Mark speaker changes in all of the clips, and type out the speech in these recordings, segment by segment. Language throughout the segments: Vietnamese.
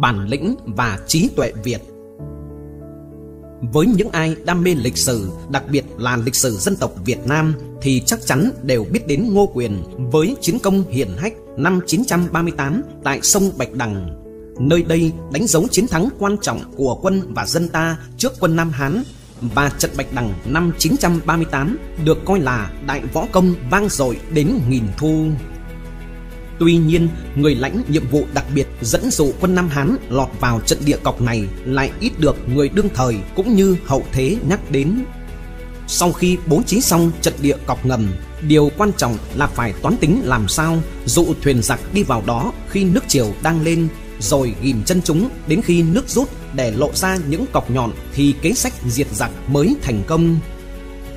Speaker 1: bản lĩnh và trí tuệ Việt. Với những ai đam mê lịch sử, đặc biệt là lịch sử dân tộc Việt Nam thì chắc chắn đều biết đến Ngô Quyền với chiến công hiển hách năm 938 tại sông Bạch Đằng. Nơi đây đánh dấu chiến thắng quan trọng của quân và dân ta trước quân Nam Hán và trận Bạch Đằng năm 938 được coi là đại võ công vang dội đến nghìn thu. Tuy nhiên, người lãnh nhiệm vụ đặc biệt dẫn dụ quân Nam Hán lọt vào trận địa cọc này lại ít được người đương thời cũng như hậu thế nhắc đến. Sau khi bố trí xong trận địa cọc ngầm, điều quan trọng là phải toán tính làm sao dụ thuyền giặc đi vào đó khi nước chiều đang lên, rồi ghim chân chúng đến khi nước rút để lộ ra những cọc nhọn thì kế sách diệt giặc mới thành công.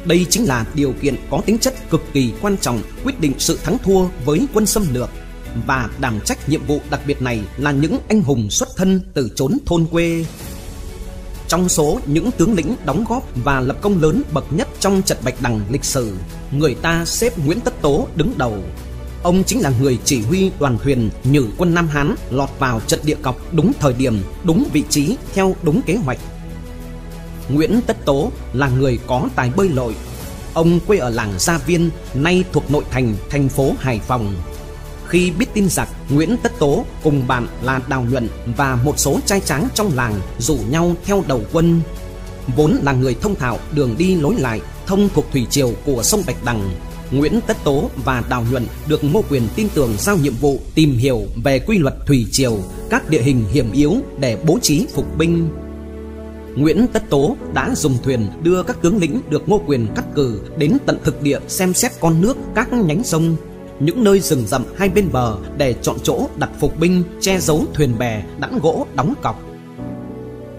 Speaker 1: Đây chính là điều kiện có tính chất cực kỳ quan trọng quyết định sự thắng thua với quân xâm lược và đảm trách nhiệm vụ đặc biệt này là những anh hùng xuất thân từ chốn thôn quê. Trong số những tướng lĩnh đóng góp và lập công lớn bậc nhất trong trận Bạch Đằng lịch sử, người ta xếp Nguyễn Tất Tố đứng đầu. Ông chính là người chỉ huy đoàn thuyền nhử quân Nam Hán lọt vào trận địa cọc đúng thời điểm, đúng vị trí, theo đúng kế hoạch. Nguyễn Tất Tố là người có tài bơi lội. Ông quê ở làng Gia Viên, nay thuộc nội thành thành phố Hải Phòng. Khi biết tin giặc, Nguyễn Tất Tố cùng bạn là Đào Nhuận và một số trai tráng trong làng rủ nhau theo đầu quân. Vốn là người thông thạo đường đi lối lại, thông thuộc thủy triều của sông Bạch Đằng. Nguyễn Tất Tố và Đào Nhuận được Ngô Quyền tin tưởng giao nhiệm vụ tìm hiểu về quy luật thủy triều, các địa hình hiểm yếu để bố trí phục binh. Nguyễn Tất Tố đã dùng thuyền đưa các tướng lĩnh được Ngô Quyền cắt cử đến tận thực địa xem xét con nước các nhánh sông những nơi rừng rậm hai bên bờ để chọn chỗ đặt phục binh, che giấu thuyền bè, đẵng gỗ, đóng cọc.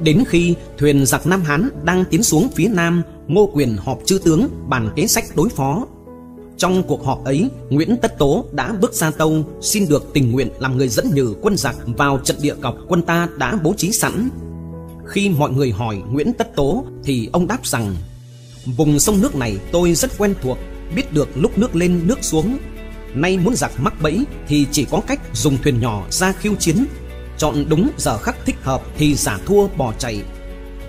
Speaker 1: Đến khi thuyền giặc nam hán đang tiến xuống phía nam, ngô quyền họp chư tướng bàn kế sách đối phó. Trong cuộc họp ấy, nguyễn tất tố đã bước ra tâu, xin được tình nguyện làm người dẫn nhử quân giặc vào trận địa cọc quân ta đã bố trí sẵn. Khi mọi người hỏi nguyễn tất tố thì ông đáp rằng, vùng sông nước này tôi rất quen thuộc, biết được lúc nước lên nước xuống. Nay muốn giặc mắc bẫy thì chỉ có cách dùng thuyền nhỏ ra khiêu chiến. Chọn đúng giờ khắc thích hợp thì giả thua bỏ chạy.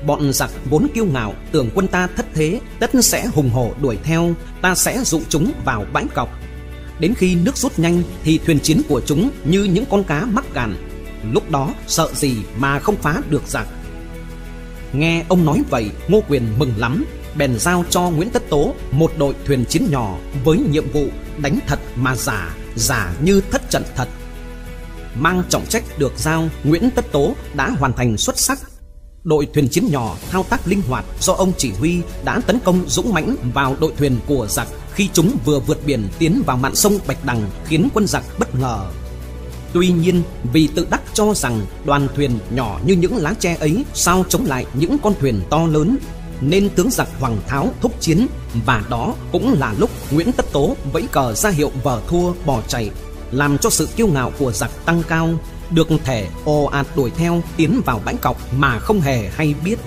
Speaker 1: Bọn giặc vốn kiêu ngạo, tưởng quân ta thất thế, Tất sẽ hùng hổ đuổi theo, Ta sẽ dụ chúng vào bãi cọc. Đến khi nước rút nhanh thì thuyền chiến của chúng như những con cá mắc cạn. Lúc đó sợ gì mà không phá được giặc. Nghe ông nói vậy, Ngô Quyền mừng lắm. Bèn giao cho Nguyễn Tất Tố một đội thuyền chiến nhỏ với nhiệm vụ đánh thật mà giả, giả như thất trận thật. Mang trọng trách được giao, Nguyễn Tất Tố đã hoàn thành xuất sắc. Đội thuyền chiến nhỏ thao tác linh hoạt do ông chỉ huy đã tấn công dũng mãnh vào đội thuyền của giặc khi chúng vừa vượt biển tiến vào mạn sông Bạch Đằng khiến quân giặc bất ngờ. Tuy nhiên, vì tự đắc cho rằng đoàn thuyền nhỏ như những lá tre ấy sao chống lại những con thuyền to lớn nên tướng giặc Hoàng Tháo thúc chiến, và đó cũng là lúc Nguyễn Tất Tố vẫy cờ ra hiệu vờ thua bỏ chạy, làm cho sự kiêu ngạo của giặc tăng cao, được thể ồ ạt đuổi theo tiến vào bãi cọc mà không hề hay biết.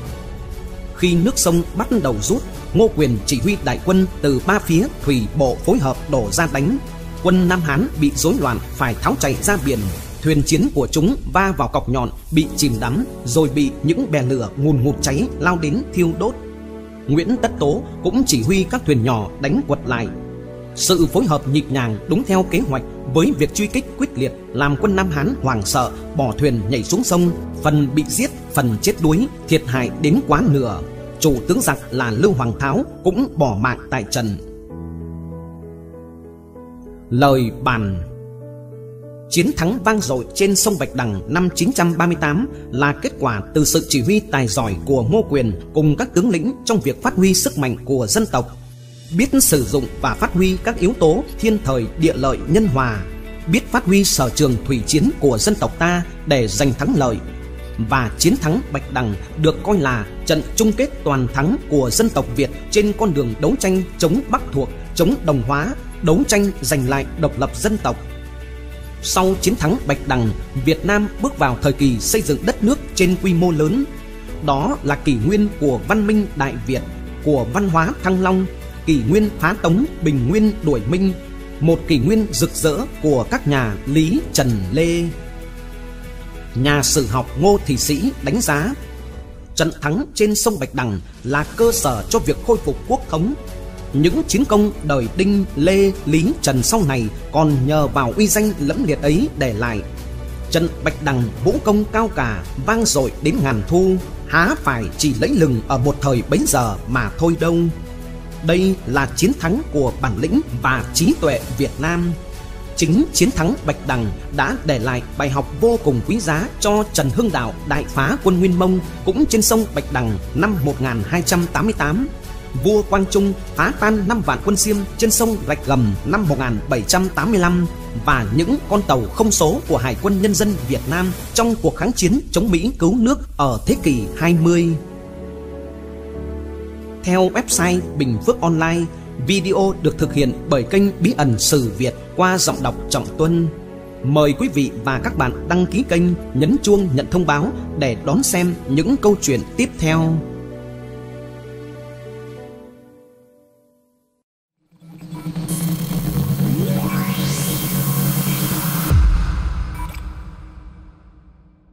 Speaker 1: Khi nước sông bắt đầu rút, Ngô Quyền chỉ huy đại quân từ ba phía thủy bộ phối hợp đổ ra đánh. Quân Nam Hán bị rối loạn phải tháo chạy ra biển, thuyền chiến của chúng va vào cọc nhọn bị chìm đắm, rồi bị những bè lửa ngùn ngụt cháy lao đến thiêu đốt. Nguyễn Tất Tố cũng chỉ huy các thuyền nhỏ đánh quật lại. Sự phối hợp nhịp nhàng đúng theo kế hoạch với việc truy kích quyết liệt làm quân Nam Hán hoảng sợ bỏ thuyền nhảy xuống sông, phần bị giết, phần chết đuối, thiệt hại đến quá nửa. Chủ tướng giặc là Lưu Hoàng Tháo cũng bỏ mạng tại trận. Lời bàn Chiến thắng vang dội trên sông Bạch Đằng năm 938 là kết quả từ sự chỉ huy tài giỏi của Ngô Quyền cùng các tướng lĩnh trong việc phát huy sức mạnh của dân tộc. Biết sử dụng và phát huy các yếu tố thiên thời địa lợi nhân hòa, biết phát huy sở trường thủy chiến của dân tộc ta để giành thắng lợi. Và chiến thắng Bạch Đằng được coi là trận chung kết toàn thắng của dân tộc Việt trên con đường đấu tranh chống Bắc thuộc, chống đồng hóa, đấu tranh giành lại độc lập dân tộc sau chiến thắng Bạch Đằng, Việt Nam bước vào thời kỳ xây dựng đất nước trên quy mô lớn. Đó là kỷ nguyên của văn minh Đại Việt, của văn hóa Thăng Long, kỷ nguyên phá tống Bình Nguyên đuổi Minh, một kỷ nguyên rực rỡ của các nhà Lý Trần Lê. Nhà sử học Ngô Thị Sĩ đánh giá trận thắng trên sông Bạch Đằng là cơ sở cho việc khôi phục quốc thống. Những chiến công đời Đinh, Lê, Lý, Trần sau này còn nhờ vào uy danh lẫm liệt ấy để lại. Trận Bạch Đằng vũ công cao cả, vang dội đến ngàn thu, há phải chỉ lấy lừng ở một thời bấy giờ mà thôi đâu. Đây là chiến thắng của bản lĩnh và trí tuệ Việt Nam Chính chiến thắng Bạch Đằng đã để lại bài học vô cùng quý giá cho Trần Hưng Đạo đại phá quân Nguyên Mông cũng trên sông Bạch Đằng năm 1288. Vua Quang Trung phá tan năm vạn quân Xiêm trên sông Rạch Gầm năm 1785 và những con tàu không số của Hải quân Nhân dân Việt Nam trong cuộc kháng chiến chống Mỹ cứu nước ở thế kỷ 20. Theo website Bình Phước Online, Video được thực hiện bởi kênh Bí ẩn Sử Việt qua giọng đọc Trọng Tuân. Mời quý vị và các bạn đăng ký kênh, nhấn chuông nhận thông báo để đón xem những câu chuyện tiếp theo.